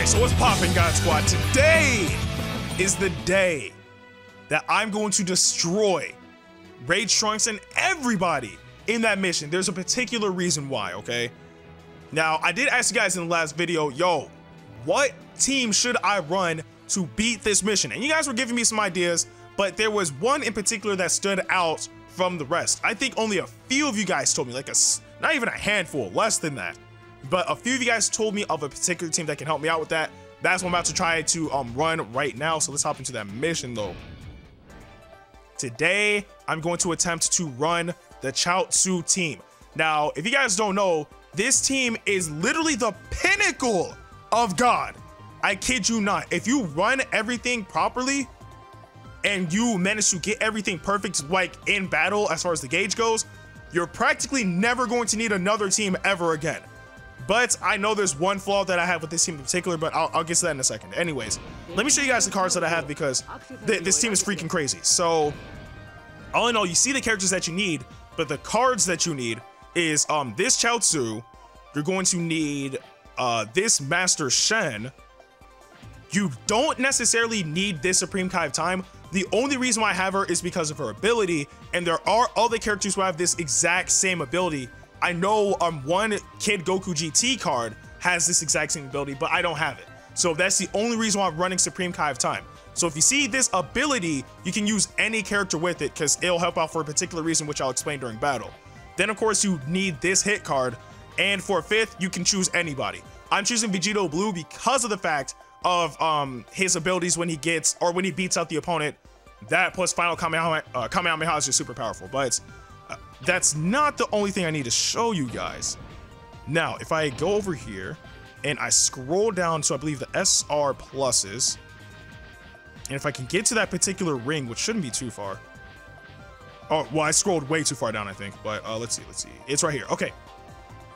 Alright, so what's popping, God Squad? Today is the day that I'm going to destroy Rage Trunks and everybody in that mission. There's a particular reason why, okay? Now, I did ask you guys in the last video, yo, what team should I run to beat this mission? And you guys were giving me some ideas, but there was one in particular that stood out from the rest. I think only a few of you guys told me, like a, not even a handful, less than that. But a few of you guys told me of a particular team that can help me out with that. That's what I'm about to try to um, run right now. So let's hop into that mission though. Today, I'm going to attempt to run the Chaozu team. Now, if you guys don't know, this team is literally the pinnacle of God. I kid you not. If you run everything properly and you manage to get everything perfect, like in battle, as far as the gauge goes, you're practically never going to need another team ever again. But I know there's one flaw that I have with this team in particular, but I'll, I'll get to that in a second. Anyways, let me show you guys the cards that I have because th this team is freaking crazy. So, all in all, you see the characters that you need, but the cards that you need is um this Chaozu. You're going to need uh this Master Shen. You don't necessarily need this Supreme Kai of Time. The only reason why I have her is because of her ability, and there are other characters who have this exact same ability I know um one Kid Goku GT card has this exact same ability, but I don't have it. So that's the only reason why I'm running Supreme Kai of Time. So if you see this ability, you can use any character with it because it'll help out for a particular reason, which I'll explain during battle. Then of course you need this hit card, and for fifth, you can choose anybody. I'm choosing Vegito Blue because of the fact of um his abilities when he gets or when he beats out the opponent. That plus final Kamehameha, uh, Kamehameha is just super powerful, but that's not the only thing I need to show you guys. Now, if I go over here and I scroll down to, I believe, the SR pluses, and if I can get to that particular ring, which shouldn't be too far. Oh, well, I scrolled way too far down, I think, but uh, let's see, let's see. It's right here. Okay.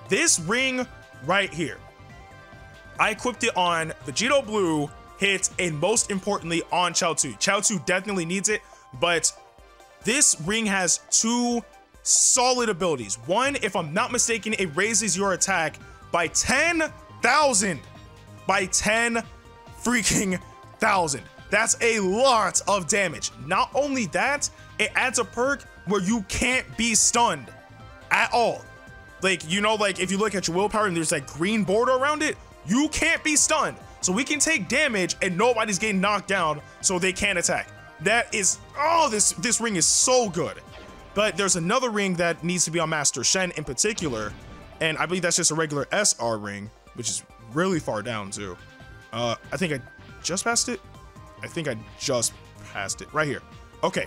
This ring right here, I equipped it on Vegito Blue, hits, and most importantly on Chaozu. Chaozu definitely needs it, but this ring has two solid abilities. One, if I'm not mistaken, it raises your attack by 10,000. By 10 freaking thousand. That's a lot of damage. Not only that, it adds a perk where you can't be stunned at all. Like, you know, like if you look at your willpower and there's that green border around it, you can't be stunned. So we can take damage and nobody's getting knocked down so they can't attack. That is, oh, this, this ring is so good. But there's another ring that needs to be on Master Shen in particular, and I believe that's just a regular SR ring, which is really far down too. Uh, I think I just passed it. I think I just passed it right here. Okay,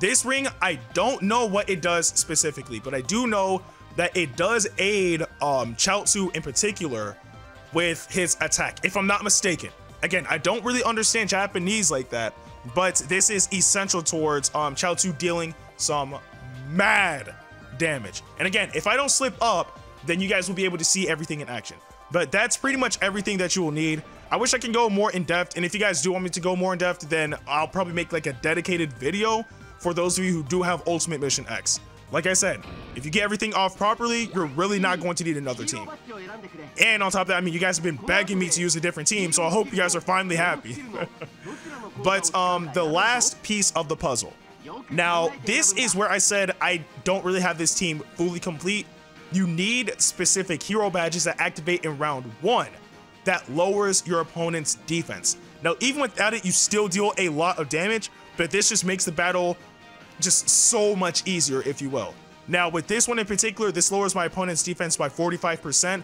this ring, I don't know what it does specifically, but I do know that it does aid um, Chaozu in particular with his attack, if I'm not mistaken. Again, I don't really understand Japanese like that, but this is essential towards um, Chaozu dealing some mad damage. And again, if I don't slip up, then you guys will be able to see everything in action. But that's pretty much everything that you will need. I wish I can go more in depth. And if you guys do want me to go more in depth, then I'll probably make like a dedicated video for those of you who do have Ultimate Mission X. Like I said, if you get everything off properly, you're really not going to need another team. And on top of that, I mean, you guys have been begging me to use a different team, so I hope you guys are finally happy. but um, the last piece of the puzzle now, this is where I said I don't really have this team fully complete. You need specific hero badges that activate in round one that lowers your opponent's defense. Now, even without it, you still deal a lot of damage, but this just makes the battle just so much easier, if you will. Now, with this one in particular, this lowers my opponent's defense by 45%,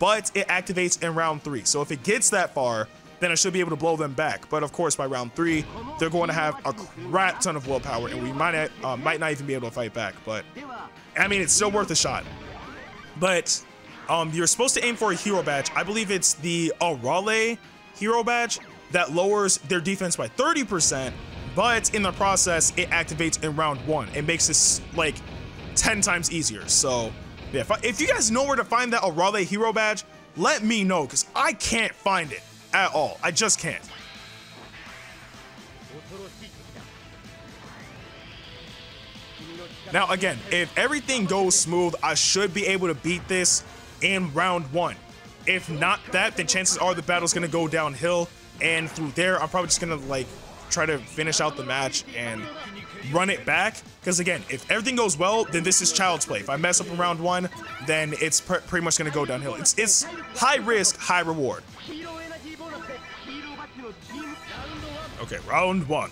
but it activates in round three. So if it gets that far, then I should be able to blow them back. But of course, by round three, they're going to have a crap ton of willpower, and we might uh, might not even be able to fight back. But I mean, it's still worth a shot. But um, you're supposed to aim for a hero badge. I believe it's the Arale hero badge that lowers their defense by 30%, but in the process, it activates in round one. It makes this like 10 times easier. So yeah, if, I, if you guys know where to find that Arale hero badge, let me know because I can't find it at all. I just can't. Now, again, if everything goes smooth, I should be able to beat this in round one. If not that, then chances are the battle's gonna go downhill. And through there, I'm probably just gonna like try to finish out the match and run it back. Because again, if everything goes well, then this is child's play. If I mess up in round one, then it's pr pretty much gonna go downhill. It's it's high risk, high reward. Okay, round one.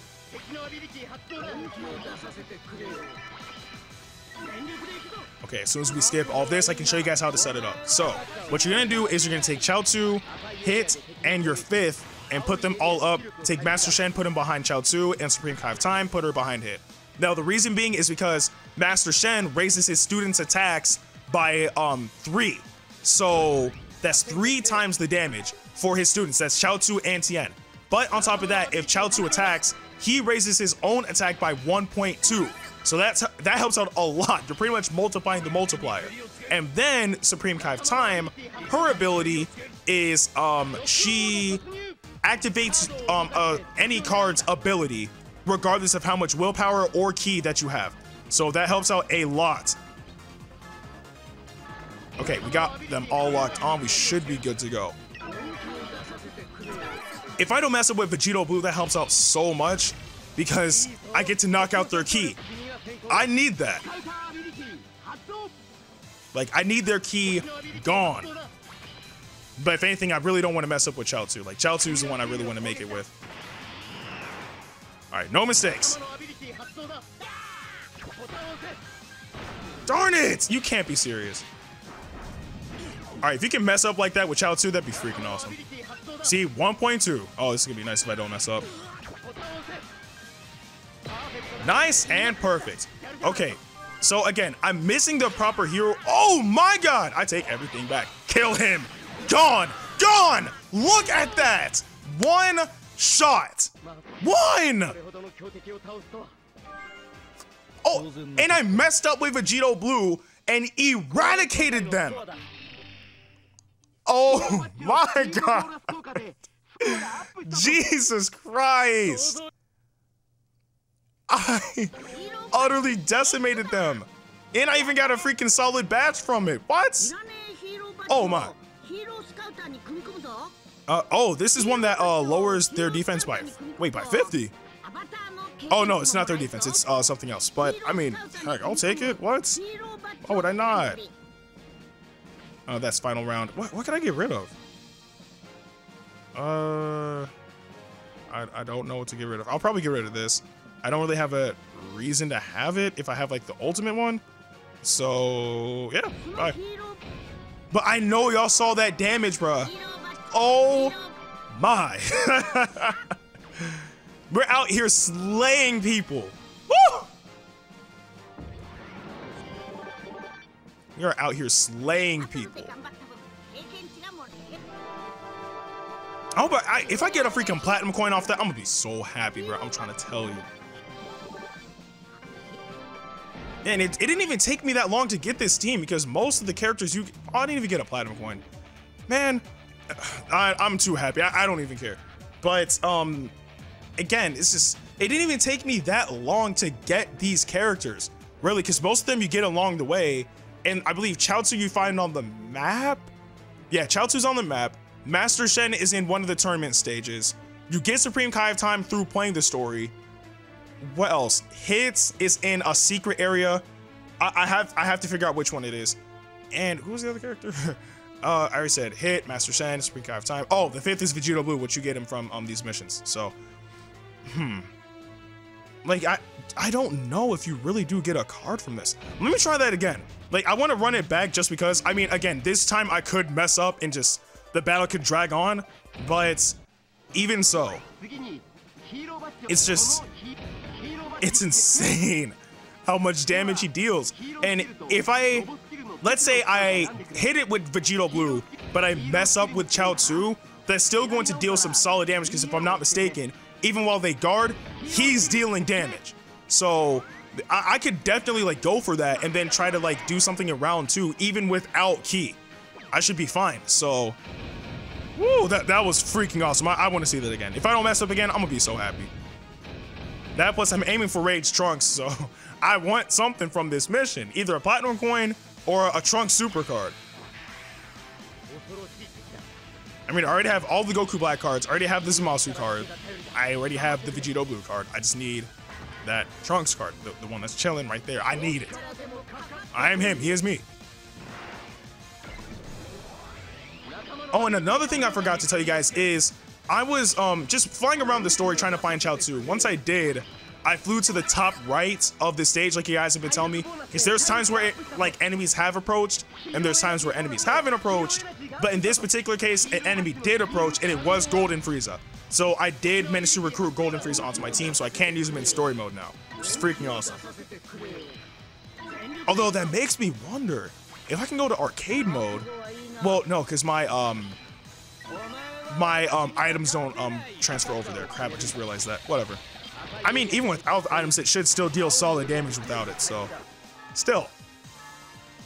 Okay, as soon as we skip all this, I can show you guys how to set it up. So, what you're gonna do is you're gonna take Chaozu, hit, and your fifth, and put them all up. Take Master Shen, put him behind Chaozu, and Supreme Kai of Time, put her behind hit. Now, the reason being is because Master Shen raises his students' attacks by um three. So that's three times the damage for his students. That's Chaozu and Tien. But on top of that, if Chaozu attacks, he raises his own attack by 1.2. So that's that helps out a lot. You're pretty much multiplying the multiplier. And then Supreme Kai of Time, her ability is um she activates um uh, any card's ability regardless of how much willpower or key that you have. So that helps out a lot. Okay, we got them all locked on. We should be good to go. If I don't mess up with Vegito Blue, that helps out so much because I get to knock out their key. I need that. Like, I need their key gone. But if anything, I really don't want to mess up with Chaozu. Like, Chaozu is the one I really want to make it with. All right, no mistakes. Darn it! You can't be serious. All right, if you can mess up like that with Chaozu, that'd be freaking awesome. See, 1.2. Oh, this is gonna be nice if I don't mess up. Nice and perfect. Okay, so again, I'm missing the proper hero. Oh my god! I take everything back. Kill him. Gone. Gone. Look at that. One shot. One. Oh, and I messed up with Vegito Blue and eradicated them. Oh my god. Jesus Christ. I utterly decimated them. And I even got a freaking solid badge from it. What? Oh my. Uh, oh, this is one that uh, lowers their defense by, wait, by 50? Oh no, it's not their defense, it's uh, something else. But, I mean, heck, I'll take it. What? Why would I not? Oh, that's final round. What, what can I get rid of? Uh, I, I don't know what to get rid of. I'll probably get rid of this. I don't really have a reason to have it if I have like the ultimate one. So yeah, bye. But I know y'all saw that damage, bruh. Oh my. We're out here slaying people. You're out here slaying people. Oh, but I, if I get a freaking platinum coin off that, I'm gonna be so happy, bro. I'm trying to tell you. And it, it didn't even take me that long to get this team because most of the characters you... Oh, I didn't even get a platinum coin. Man, I, am too happy. I, I, don't even care. But, um, again, it's just... It didn't even take me that long to get these characters. Really, because most of them you get along the way. And I believe Chaozu you find on the map? Yeah, Chaozu's on the map. Master Shen is in one of the tournament stages. You get Supreme Kai of Time through playing the story what else? Hits is in a secret area. I, I, have I have to figure out which one it is. And who's the other character? uh, I already said Hit, Master Shen, Supreme Kai of Time. Oh, the fifth is Vegito Blue, which you get him from um these missions. So, hmm. Like I I don't know if you really do get a card from this. Let me try that again. Like I want to run it back just because. I mean, again, this time I could mess up and just the battle could drag on, but even so, it's just it's insane how much damage he deals. And if I, let's say I hit it with Vegito Blue, but I mess up with Chaozu, that's still going to deal some solid damage because if I'm not mistaken, even while they guard, he's dealing damage. So I, I could definitely like go for that and then try to like do something around too, even without key. I should be fine. So, woo, that, that was freaking awesome. I, I want to see that again. If I don't mess up again, I'm gonna be so happy. That plus I'm aiming for Rage Trunks, so I want something from this mission. Either a Platinum coin or a Trunks Super card. I mean, I already have all the Goku Black cards. I already have the Zamasu card. I already have the Vegito Blue card. I just need that Trunks card, the, the one that's chilling right there. I need it. I am him. He is me. Oh, and another thing I forgot to tell you guys is I was um just flying around the story trying to find Chaozu. Once I did, I flew to the top right of the stage, like you guys have been telling me, because there's times where it, like enemies have approached, and there's times where enemies haven't approached. But in this particular case, an enemy did approach, and it was Golden Frieza. So I did manage to recruit Golden Frieza onto my team, so I can use him in story mode now, which is freaking awesome. Although that makes me wonder if I can go to arcade mode. Well, no, because my um my um items don't um transfer over there. Crap, I just realized that. Whatever. I mean, even without items, it should still deal solid damage without it, so. Still.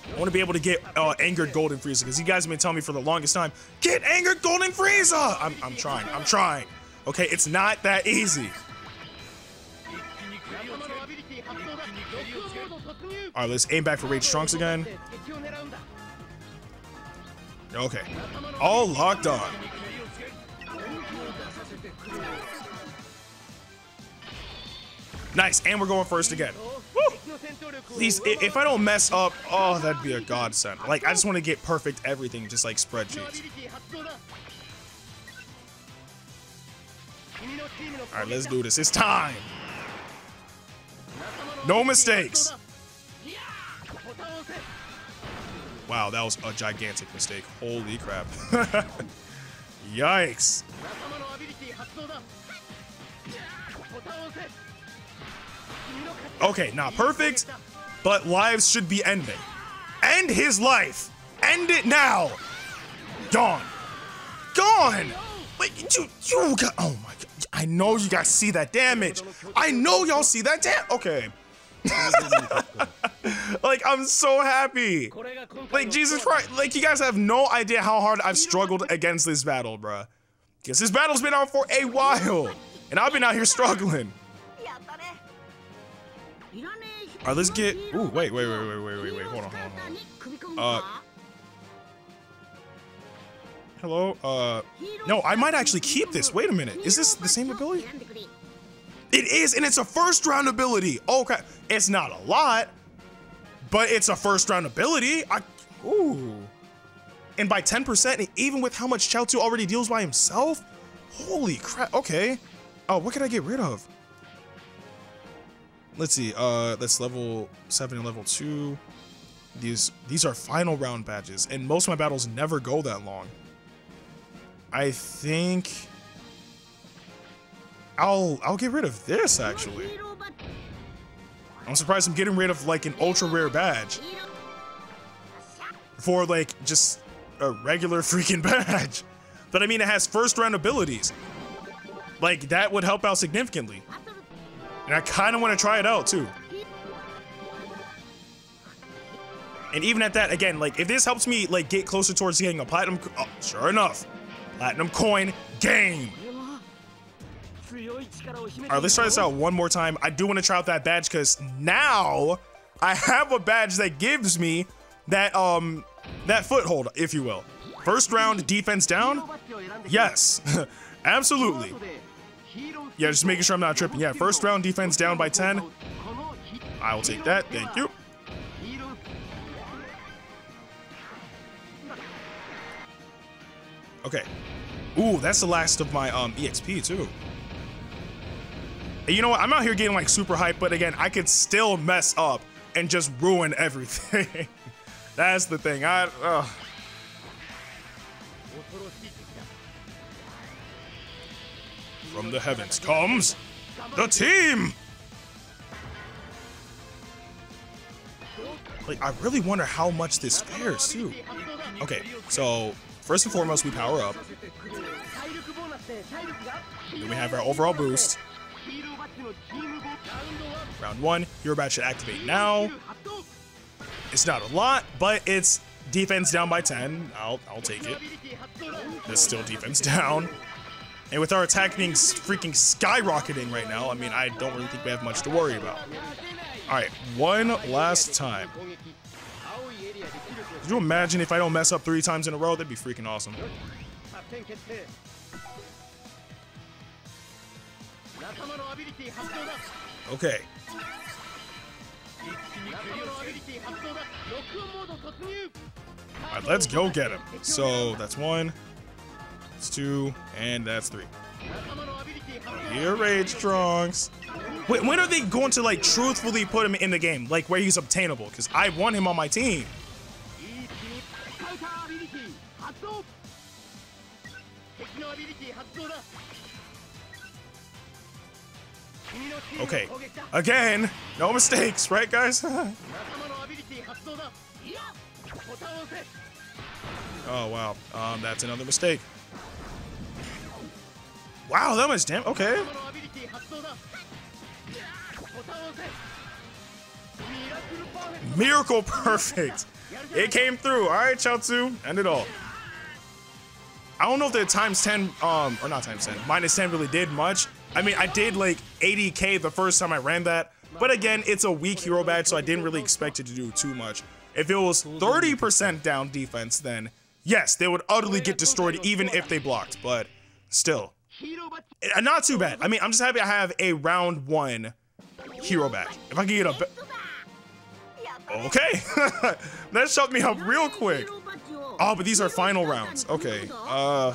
I want to be able to get uh, Angered Golden Frieza, because you guys have been telling me for the longest time, get Angered Golden Frieza! I'm, I'm trying, I'm trying. Okay, it's not that easy. Alright, let's aim back for Rage Trunks again. Okay. All locked on. Nice, and we're going first again. Please, if I don't mess up, oh, that'd be a godsend. Like, I just want to get perfect everything, just like spreadsheets. All right, let's do this. It's time. No mistakes. Wow, that was a gigantic mistake. Holy crap. Yikes. Okay, not perfect, but lives should be ending. End his life. End it now. Gone. Gone. Wait, you, you got, oh my God. I know you guys see that damage. I know y'all see that damage. Okay. like, I'm so happy. Like, Jesus Christ. Like, you guys have no idea how hard I've struggled against this battle, bruh. Because this battle's been on for a while. And I've been out here struggling. All right, let's get. Ooh, wait, wait, wait, wait, wait, wait, wait. Hold on, hold on. Uh. Hello. Uh. No, I might actually keep this. Wait a minute. Is this the same ability? It is, and it's a first round ability. Okay, it's not a lot, but it's a first round ability. I. Ooh. And by 10%, even with how much Chaozu already deals by himself? Holy crap. Okay. Oh, what can I get rid of? let's see. Uh, that's level seven and level two. These these are final round badges, and most of my battles never go that long. I think I'll I'll get rid of this actually. I'm surprised I'm getting rid of like an ultra rare badge for like just a regular freaking badge. But I mean, it has first round abilities. Like that would help out significantly. And I kind of want to try it out too. And even at that, again, like if this helps me like get closer towards getting a platinum, oh, sure enough, platinum coin game. All right, let's try this out one more time. I do want to try out that badge because now I have a badge that gives me that um that foothold, if you will. First round defense down. Yes, absolutely. Yeah, just making sure I'm not tripping. Yeah, first round defense down by 10. I will take that. Thank you. Okay. Ooh, that's the last of my um EXP too. you know what? I'm out here getting like super hype, but again, I could still mess up and just ruin everything. that's the thing. I uh From the heavens comes the team! Like, I really wonder how much this fares, too. Okay, so first and foremost, we power up. Then we have our overall boost. Round one, Hero Badge should activate now. It's not a lot, but it's defense down by 10. I'll, I'll take it. There's still defense down. And with our attack being freaking skyrocketing right now, I mean, I don't really think we have much to worry about. All right, one last time. Could you imagine if I don't mess up three times in a row? That'd be freaking awesome. Okay. Alright, let's go get him. So, that's one, that's two, and that's three. Your rage, Trunks. Wait, when are they going to, like, truthfully put him in the game? Like, where he's obtainable? Because I want him on my team. Okay. Again, no mistakes, right, guys? oh, wow. Um, that's another mistake. Wow, that was damn. Okay. Miracle perfect. It came through. All right, Chaozu. End it all. I don't know if the times 10, um, or not times 10, minus 10 really did much. I mean, I did like 80k the first time I ran that, but again, it's a weak hero badge, so I didn't really expect it to do too much. If it was 30% down defense, then yes, they would utterly get destroyed even if they blocked, but still. Eh, not too bad. I mean, I'm just happy I have a round one hero badge. If I can get a... Okay. that shut me up real quick. Oh, but these are final rounds. Okay. Uh,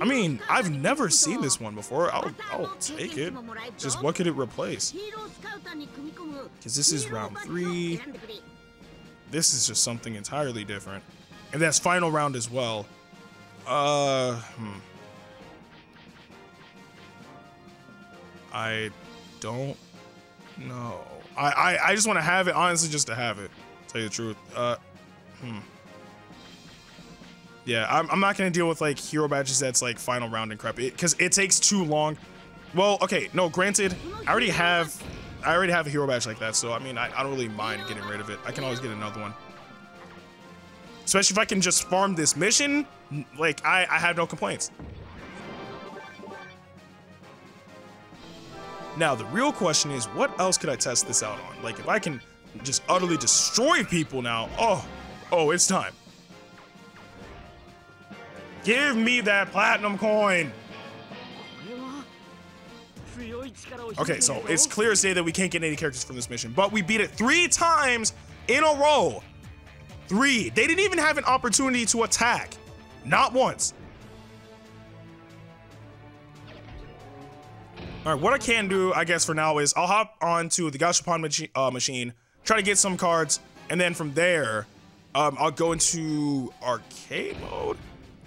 I mean, I've never seen this one before. I'll, I'll take it. Just what could it replace? Because this is round three. This is just something entirely different. And that's final round as well. Uh, hmm. I don't know. I, I, I just want to have it, honestly, just to have it. Tell you the truth. Uh, hmm. Yeah, I'm, I'm not gonna deal with like hero badges that's like final round and crap because it, takes too long. Well, okay, no, granted, I already have, I already have a hero badge like that, so I mean, I, I don't really mind getting rid of it. I can always get another one. Especially if I can just farm this mission, like I, I have no complaints. Now the real question is, what else could I test this out on? Like if I can just utterly destroy people now, oh, Oh, it's time. Give me that platinum coin! Okay, so it's clear as day that we can't get any characters from this mission, but we beat it three times in a row. Three. They didn't even have an opportunity to attack. Not once. All right, what I can do, I guess, for now is I'll hop onto the Gashapon machi uh, machine, try to get some cards, and then from there, um, I'll go into arcade mode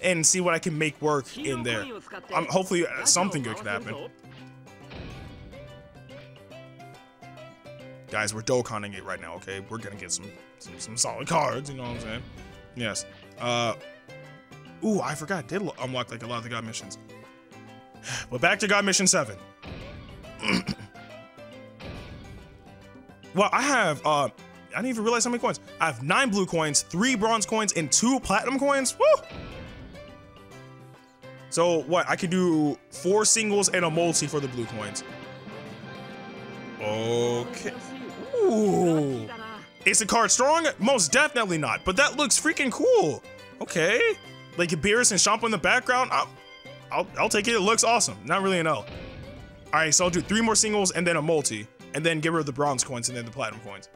and see what I can make work in there. Um, hopefully, uh, something good can happen. Guys, we're Dokoning it right now, okay? We're gonna get some, some some solid cards, you know what I'm saying? Yes. Uh Ooh, I forgot. I did unlock like a lot of the God missions. But back to God Mission 7. well, I have uh I didn't even realize how many coins. I have nine blue coins, three bronze coins, and two platinum coins. Woo! So what? I could do four singles and a multi for the blue coins. Okay. Ooh. Is the card strong? Most definitely not, but that looks freaking cool. Okay. Like Beerus and Champa in the background. I'll, I'll, I'll take it. It looks awesome. Not really an L. All right, so I'll do three more singles and then a multi, and then get rid of the bronze coins and then the platinum coins.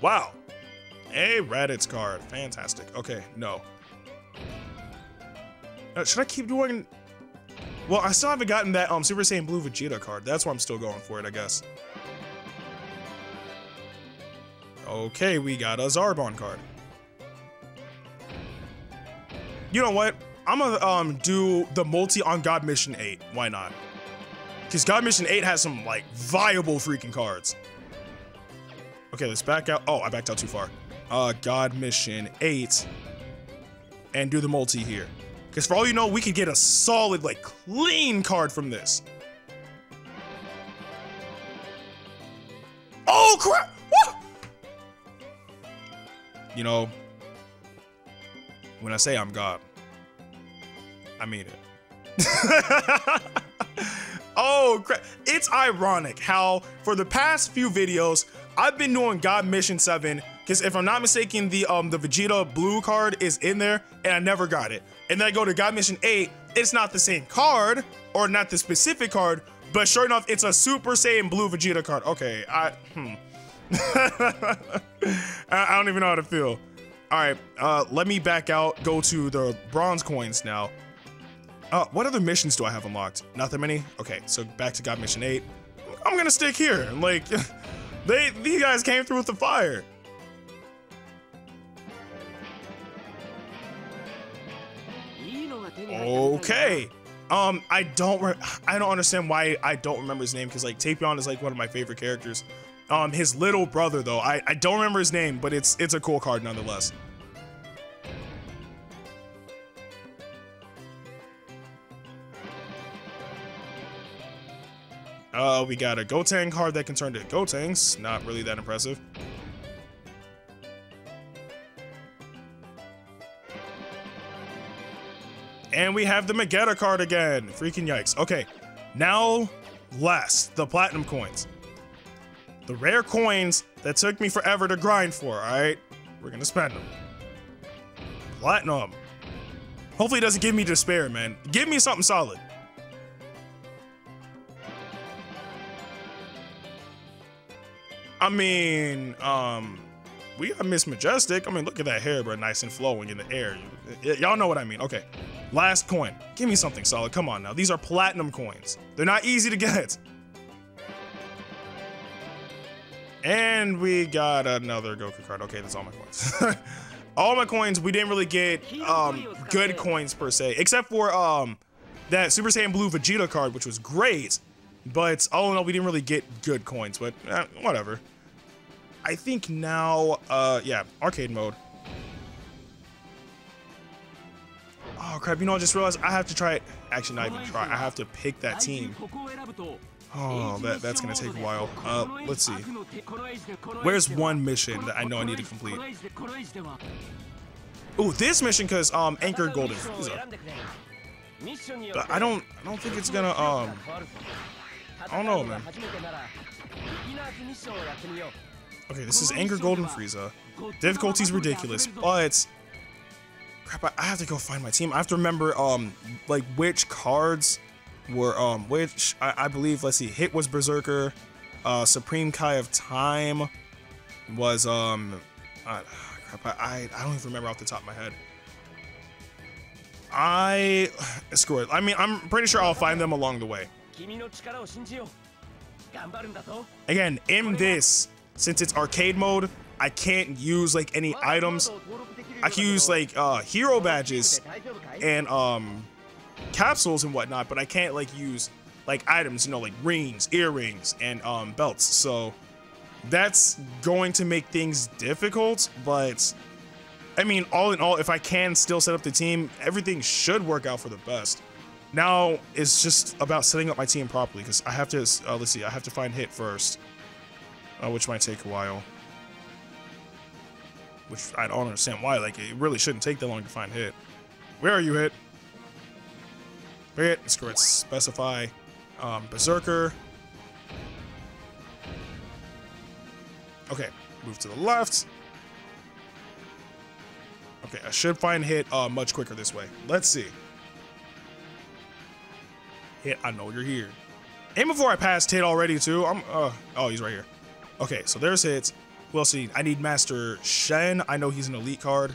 Wow. A Raditz card. Fantastic. Okay, no. Uh, should I keep doing... Well, I still haven't gotten that um Super Saiyan Blue Vegeta card. That's why I'm still going for it, I guess. Okay, we got a Zarbon card. You know what? I'm gonna um do the multi on God Mission 8. Why not? Because God Mission 8 has some like viable freaking cards. Okay, let's back out. Oh, I backed out too far. Uh, God Mission 8. And do the multi here. Because for all you know, we could get a solid, like, clean card from this. Oh, crap! Woo! You know, when I say I'm God, I mean it. oh, crap. It's ironic how, for the past few videos, I've been doing God Mission 7 Because if I'm not mistaken, the um the Vegeta blue card is in there, and I never got it. And then I go to God Mission 8, it's not the same card, or not the specific card, but sure enough, it's a Super Saiyan Blue Vegeta card. Okay, I hmm. I, don't even know how to feel. All right, uh, let me back out. Go to the bronze coins now. Uh, what other missions do I have unlocked? Not that many. Okay, so back to God Mission 8. I'm gonna stick here. Like, they these guys came through with the fire. Okay. Um, I don't I don't understand why I don't remember his name because like Tapion is like one of my favorite characters. Um, his little brother though, I I don't remember his name, but it's it's a cool card nonetheless. Uh, we got a Gotenks card that can turn to Gotenks. Not really that impressive. And we have the Magetta card again. Freaking yikes. Okay, now last, the Platinum coins. The rare coins that took me forever to grind for, alright? We're gonna spend them. Platinum. Hopefully it doesn't give me despair, man. Give me something solid. I mean, um, we got Miss Majestic. I mean, look at that hair, bro. Nice and flowing in the air. Y'all know what I mean. Okay. Last coin. Give me something solid. Come on now. These are platinum coins. They're not easy to get. And we got another Goku card. Okay, that's all my coins. all my coins, we didn't really get um, good coins per se, except for um, that Super Saiyan Blue Vegeta card, which was great. But all in all, we didn't really get good coins, but eh, whatever. I think now, uh, yeah, arcade mode. Oh crap, you know, I just realized I have to try it. Actually, not even try. I have to pick that team. Oh, that, that's gonna take a while. Uh, let's see. Where's one mission that I know I need to complete? Oh, this mission, cause um, Anchor Golden. But I don't, I don't think it's gonna um. I don't know, man. Okay, this is Anger Golden Frieza. Difficulty's ridiculous, but crap, I have to go find my team. I have to remember um like which cards were um which I, I believe let's see hit was Berserker, uh Supreme Kai of Time was um uh, crap I I don't even remember off the top of my head. I screw it. I mean I'm pretty sure I'll find them along the way. Again, in this, since it's arcade mode, I can't use like any items. I can use like uh, hero badges and um, capsules and whatnot, but I can't like use like items, you know, like rings, earrings, and um, belts. So that's going to make things difficult, but I mean, all in all, if I can still set up the team, everything should work out for the best. Now it's just about setting up my team properly because I have to, uh, let's see, I have to find Hit first, uh, which might take a while. Which I don't understand why, like it really shouldn't take that long to find Hit. Where are you, Hit? Hit, screw it, specify um, Berserker. Okay, move to the left. Okay, I should find Hit uh, much quicker this way. Let's see. Hit, I know you're here. Aim before I passed Hit already too, I'm, uh, oh, he's right here. Okay, so there's Hits. Else need? I need Master Shen. I know he's an elite card.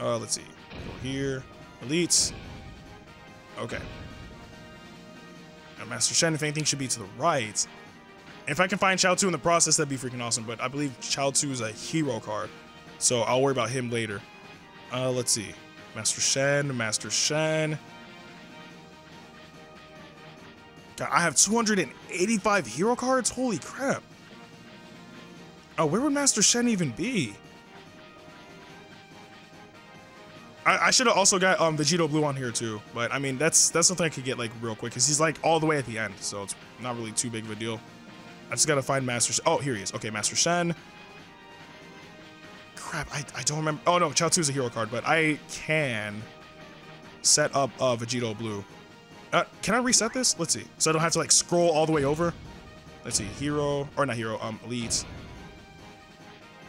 Uh, let's see. Go here. Elites. Okay. Now, Master Shen, if anything, should be to the right. If I can find Chaozu in the process, that'd be freaking awesome. But I believe Chaozu is a hero card. So I'll worry about him later. Uh, let's see. Master Shen, Master Shen. God, I have 285 hero cards? Holy crap. Oh, where would Master Shen even be? I, I should have also got um, Vegito Blue on here too, but I mean, that's that's something I could get like real quick because he's like all the way at the end, so it's not really too big of a deal. I just gotta find Master Shen. Oh, here he is. Okay, Master Shen. Crap, I, I don't remember. Oh no, Chaozu is a hero card, but I can set up uh, Vegito Blue. Uh, can I reset this? Let's see. So I don't have to like scroll all the way over. Let's see, hero, or not hero, um, elite.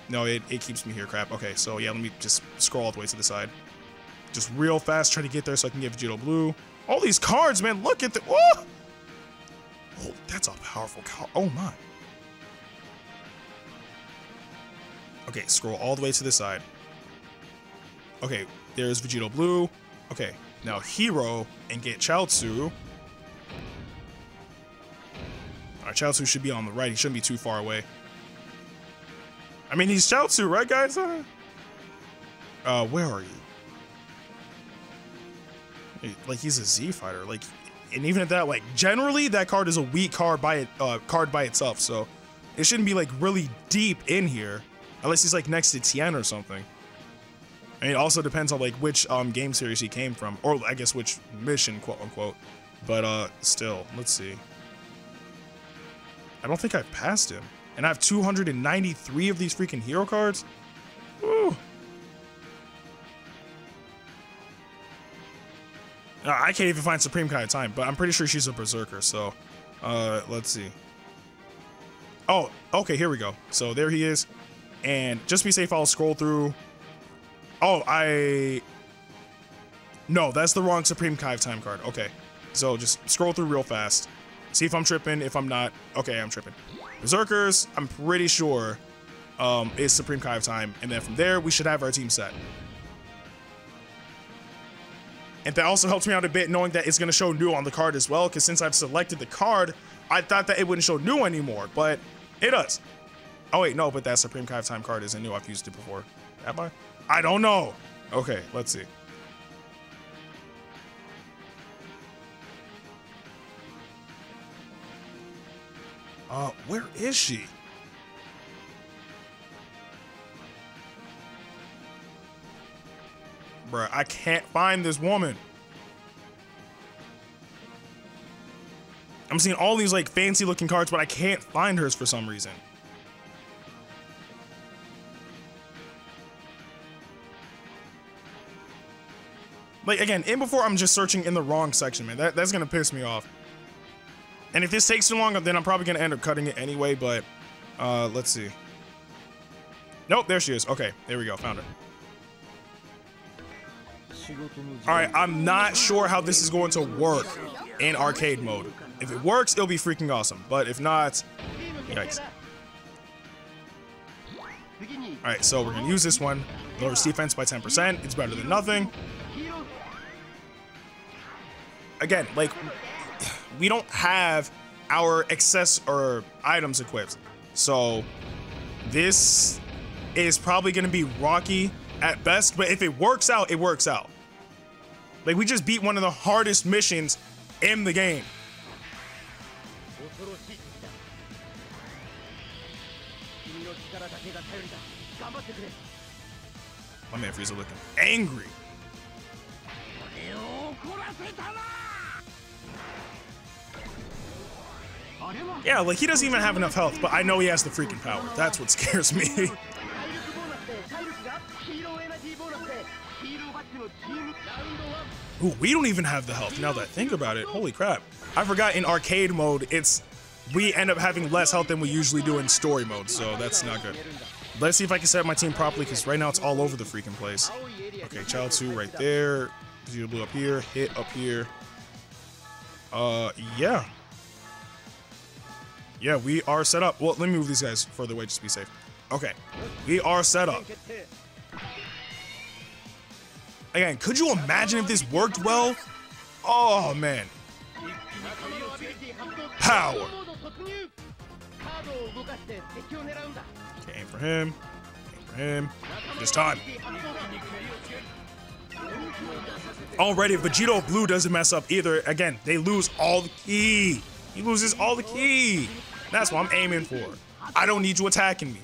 No, it, it keeps me here. Crap. Okay, so yeah, let me just scroll all the way to the side. Just real fast, try to get there so I can get Vegito Blue. All these cards, man. Look at the. Oh, oh that's a powerful card. Oh my. Okay, scroll all the way to the side. Okay, there's Vegito Blue. Okay, now Hero and get Chaozu. Alright, Chaozu should be on the right. He shouldn't be too far away. I mean, he's Chaozu, right, guys? Uh, uh where are you? Like, he's a Z fighter. Like, and even at that, like, generally, that card is a weak card by it, uh, card by itself. So, it shouldn't be, like, really deep in here. Unless he's, like, next to Tien or something. It also depends on, like, which um, game series he came from. Or, I guess, which mission, quote-unquote. But, uh, still, let's see. I don't think I've passed him. And I have 293 of these freaking hero cards? Woo. Uh, I can't even find Supreme Kai time, but I'm pretty sure she's a Berserker, so... Uh, let's see. Oh, okay, here we go. So there he is. And just be safe, I'll scroll through. Oh, I... No, that's the wrong Supreme Kai time card. Okay. So just scroll through real fast. See if I'm tripping. If I'm not, okay, I'm tripping. Berserkers, I'm pretty sure, um, is Supreme Kai time. And then from there, we should have our team set. And that also helps me out a bit knowing that it's going to show new on the card as well. Because since I've selected the card, I thought that it wouldn't show new anymore. But it does. Oh, wait, no, but that Supreme Kai time card isn't new. I've used it before. Am I? I don't know. Okay, let's see. Uh, where is she? Bruh, I can't find this woman. I'm seeing all these like fancy looking cards, but I can't find hers for some reason. Like again, in before I'm just searching in the wrong section, man. That, that's gonna piss me off. And if this takes too long, then I'm probably going to end up cutting it anyway, but uh, let's see. Nope, there she is. Okay, there we go. Found her. All right, I'm not sure how this is going to work in arcade mode. If it works, it'll be freaking awesome. But if not, yikes. All right, so we're going to use this one. Lowers defense by 10%. It's better than nothing. Again, like, we don't have our excess or items equipped. So this is probably going to be rocky at best, but if it works out, it works out. Like we just beat one of the hardest missions in the game. My man Frieza looking angry. Yeah, like he doesn't even have enough health, but I know he has the freaking power. That's what scares me. Ooh, we don't even have the health now that I think about it. Holy crap. I forgot in arcade mode, it's we end up having less health than we usually do in story mode, so that's not good. Let's see if I can set up my team properly, because right now it's all over the freaking place. Okay, Chaozu right there. Vegito Blue up here, hit up here. Uh, yeah. Yeah, we are set up. Well, let me move these guys further away just to be safe. Okay, we are set up. Again, could you imagine if this worked well? Oh, man. Power. Okay, aim for him. Aim for him. This time. Already, Vegito Blue doesn't mess up either, again, they lose all the key. He loses all the key. That's what I'm aiming for. I don't need you attacking me.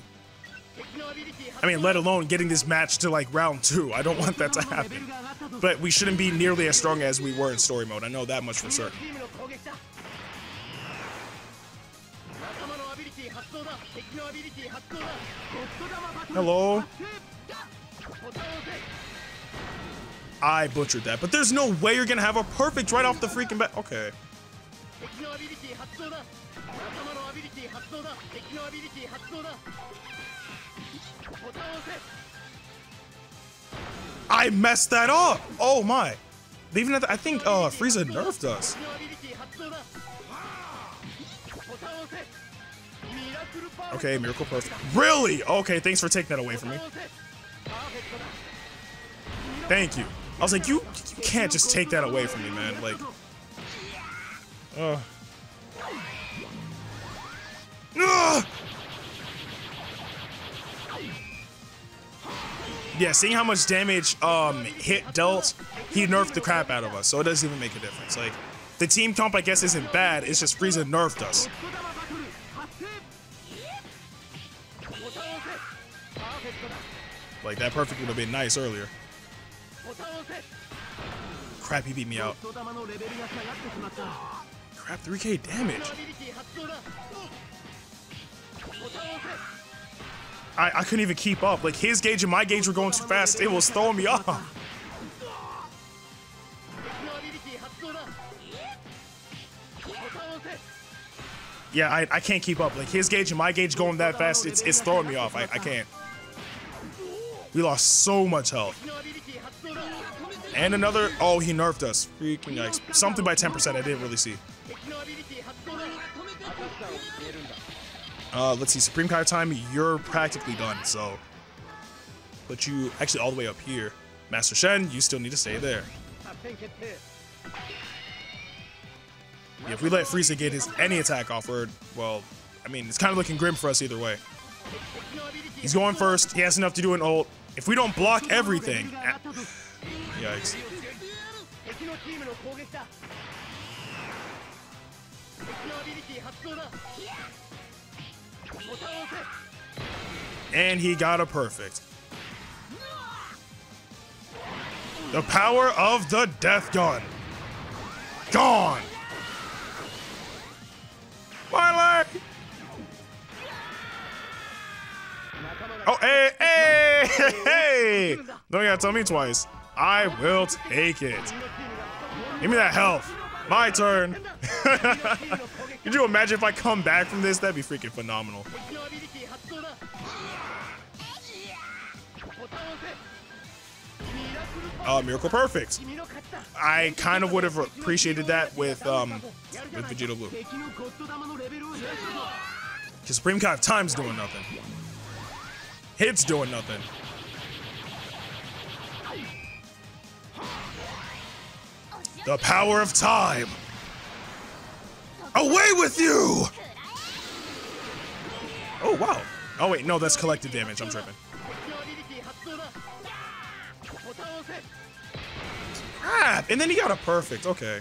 I mean, let alone getting this match to like round two. I don't want that to happen. But we shouldn't be nearly as strong as we were in story mode. I know that much for certain. Hello? I butchered that, but there's no way you're gonna have a perfect right off the freaking bat. Okay. ビリティ発動だ敵のアビリティ発動だボタンを押せ I messed that up. Oh my. They even had to- I think uh Frieza nerfed us. 敵のアビリティ発動だボタンを押せミラクルパーフェクト Okay, Miracle Perfect. Really? Okay, thanks for taking that away from me. ボタンを押せパーフェクトだ Thank you. I was like, you you can't just take that away from me, man. Like, uh. Yeah, seeing how much damage um, hit dealt, he nerfed the crap out of us, so it doesn't even make a difference. Like, the team comp, I guess, isn't bad. It's just Frieza nerfed us. Like, that perfect would have been nice earlier. Crap, he beat me out. Crap, 3k damage. I, I couldn't even keep up. Like, his gauge and my gauge were going too fast. It was throwing me off. Yeah, I, I can't keep up. Like, his gauge and my gauge going that fast, it's, it's throwing me off. I, I can't. We lost so much health. And another... Oh, he nerfed us. Freaking yikes. Something by 10% I didn't really see. Uh, let's see, Supreme Kai time, you're practically done, so. But you, actually all the way up here. Master Shen, you still need to stay there. Yeah, if we let Frieza get his any attack off, we well, I mean, it's kind of looking grim for us either way. He's going first. He has enough to do an ult. If we don't block everything... Eh, yikes. And he got a perfect. The power of the death gun. Gone. Finally. Oh, hey, hey, hey. Don't you gotta tell me twice. I will take it. Give me that health. My turn. Could you imagine if I come back from this? That'd be freaking phenomenal. Uh, Miracle Perfect. I kind of would have appreciated that with um, with Vegeta Blue. Because Supreme Kai Time's doing nothing. Hit's doing nothing. The power of time. Away with you! Oh, wow. Oh, wait, no, that's collective damage. I'm tripping. Crap! And then he got a perfect. Okay.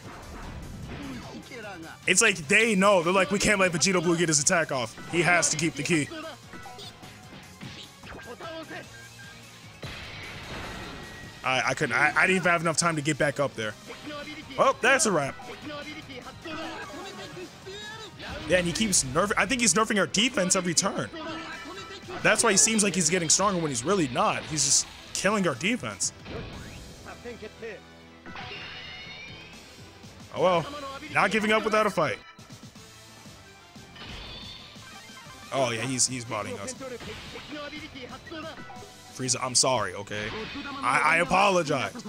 It's like they know. They're like, we can't let Vegito Blue get his attack off. He has to keep the key. I, I couldn't. I, I didn't even have enough time to get back up there. Oh, that's a wrap. Yeah, and he keeps nerfing. I think he's nerfing our defense every turn. That's why he seems like he's getting stronger when he's really not. He's just killing our defense. Oh well, not giving up without a fight. Oh yeah, he's he's bodying us. Frieza, I'm sorry, okay? I, I apologize.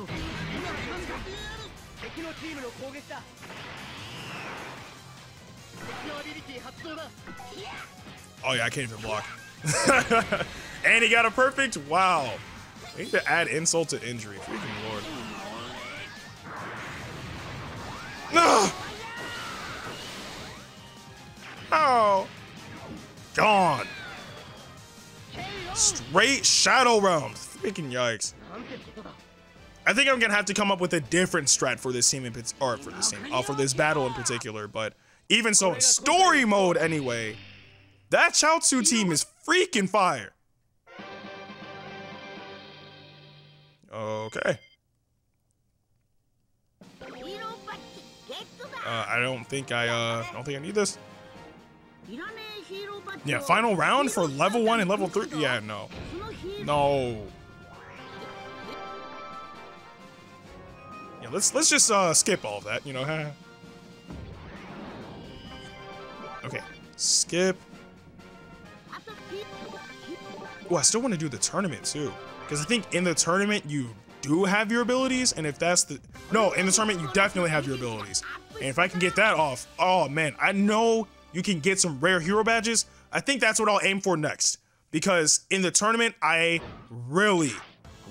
Oh yeah, I can't even block. and he got a perfect. Wow. They need to add insult to injury. Freaking lord. No. Oh. Gone. Straight shadow realm. Freaking yikes. I think I'm gonna have to come up with a different strat for this team in or for this team, uh, for this battle in particular. But even so, in story mode anyway, that Chaozu team is freaking fire. Okay. Uh, I don't think I uh, don't think I need this. Yeah, final round for level one and level three. Yeah, no, no. Yeah, let's let's just uh, skip all that. You know. Okay. Skip. Oh, I still want to do the tournament, too. Because I think in the tournament, you do have your abilities. And if that's the... No, in the tournament, you definitely have your abilities. And if I can get that off... Oh, man. I know you can get some rare hero badges. I think that's what I'll aim for next. Because in the tournament, I really,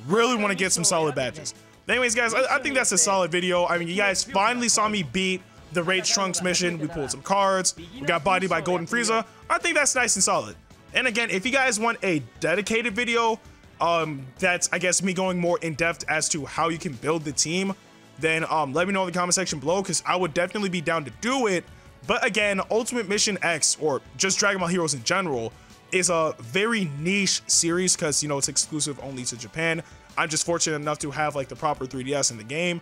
really want to get some solid badges. But anyways, guys, I, I think that's a solid video. I mean, you guys finally saw me beat the Rage Trunks mission. We pulled some cards. We got bodied by Golden Frieza. I think that's nice and solid. And again, if you guys want a dedicated video, um, that's I guess me going more in depth as to how you can build the team, then um, let me know in the comment section below because I would definitely be down to do it. But again, Ultimate Mission X or just Dragon Ball Heroes in general is a very niche series because you know it's exclusive only to Japan. I'm just fortunate enough to have like the proper 3DS in the game.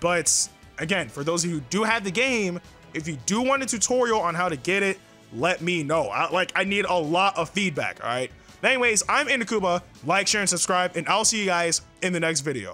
But again, for those of you who do have the game, if you do want a tutorial on how to get it, let me know. I, like I need a lot of feedback. All right. But anyways, I'm Ndukauba. Like, share, and subscribe, and I'll see you guys in the next video.